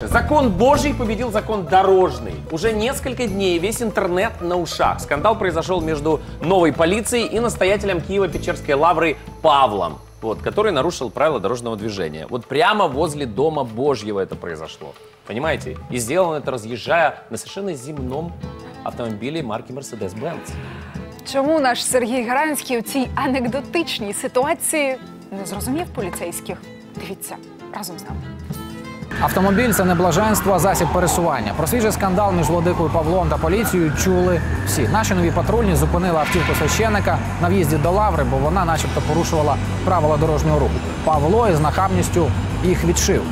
Закон Божий победил закон дорожный. Уже несколько дней весь интернет на ушах. Скандал произошел между новой полицией и настоятелем Киево-Печерской лавры Павлом, вот, который нарушил правила дорожного движения. Вот прямо возле Дома Божьего это произошло. Понимаете? И сделано это разъезжая на совершенно земном автомобиле марки Mercedes-Benz. Чому наш Сергій Гаранський у цій анекдотичній ситуації не зрозумів поліцейських? Дивіться разом з нами. Автомобіль це не блаженство, а засіб пересування. Про свіжий скандал між владикою Павлом та поліцією чули всі. Наші нові патрульні зупинили автівку священника на в'їзді до лаври, бо вона, начебто, порушувала правила дорожнього руху. Павло із нахабністю їх відшив.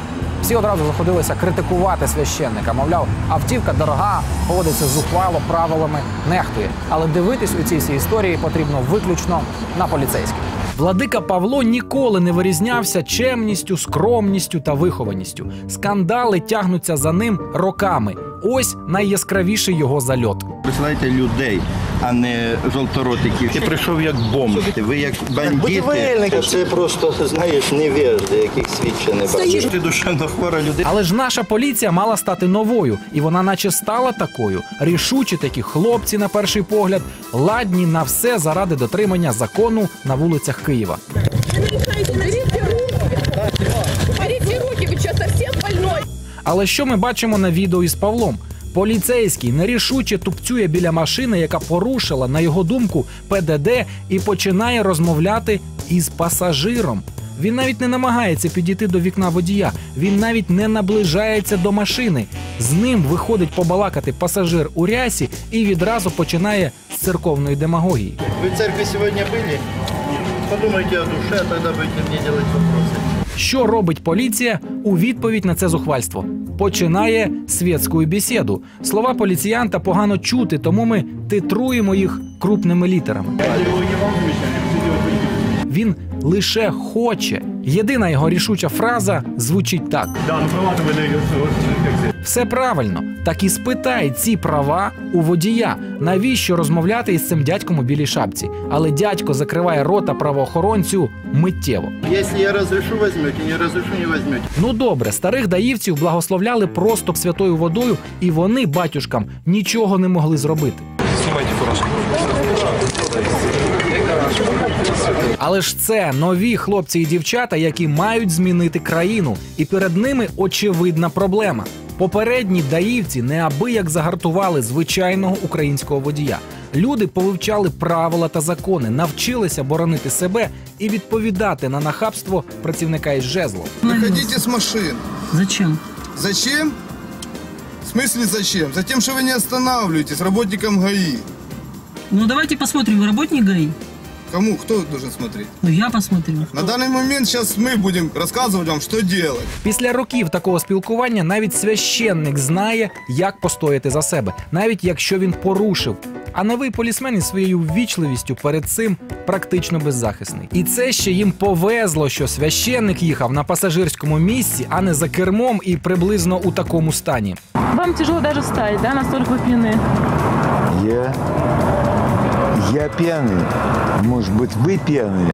Всі одразу заходилися критикувати священника. Мовляв, автівка дорога, поводиться зухвало правилами, нехтує. Але дивитись у цій всій історії потрібно виключно на поліцейських. Владика Павло ніколи не вирізнявся чемністю, скромністю та вихованістю. Скандали тягнуться за ним роками. Ось найяскравіший його зальот. Присилайте людей, а не жовторотиків. Ти прийшов як бомж. Ви як бандити. Це просто, знаєш, невежди, яких свідче не бачиш. Ти душевно хвора людина. Але ж наша поліція мала стати новою, і вона, наче, стала такою. Рішучі такі хлопці, на перший погляд, ладні на все заради дотримання закону на вулицях Києва. Але що ми бачимо на відео із Павлом? Поліцейський нерішуче тупцює біля машини, яка порушила, на його думку, ПДД, і починає розмовляти із пасажиром. Він навіть не намагається підійти до вікна водія. Він навіть не наближається до машини. З ним виходить побалакати пасажир у рясі і відразу починає з церковної демагогії. Ви в церкві сьогодні були? Подумайте о душе, тоді будете мені робити вопроси. Що робить поліція у відповідь на це зухвальство? Починає світську бесіду. Слова поліціянта погано чути, тому ми титруємо їх крупними літерами. Він лише хоче. Єдина його рішуча фраза звучить так: все правильно. Так і спитай ці права у водія. Навіщо розмовляти із цим дядьком у білій шапці? Але дядько закриває рота правоохоронцю миттєво. Якщо я розрешу, візьмете, не розрешу, не візьмете. Ну добре, старих даївців благословляли просто святою водою, і вони, батюшкам, нічого не могли зробити. Але ж це нові хлопці і дівчата, які мають змінити країну, і перед ними очевидна проблема. Попередні даївці неабияк загартували звичайного українського водія. Люди повивчали правила та закони, навчилися боронити себе і відповідати на нахабство працівника із жезлом. Выходите с машин. Зачем? Зачем? В смысле зачем? Затем, что вы не останавливаетесь работникам ГАИ. Ну давайте посмотрим, вы работник ГАИ? Кому? Кто должен смотреть? Ну я посмотрю. На данный момент сейчас мы будем рассказывать вам, что делать. Після років такого спілкування навіть священник знає, як постояти за себе, навіть якщо він порушив. А новий полісмен із своєю ввічливістю перед цим практично беззахисний. І це ще їм повезло, що священник їхав на пасажирському місці, а не за кермом і приблизно у такому стані. Вам тяжело даже встать, да, настолько вы пьяны? Я... Я пьяный. Может быть, вы пьяные?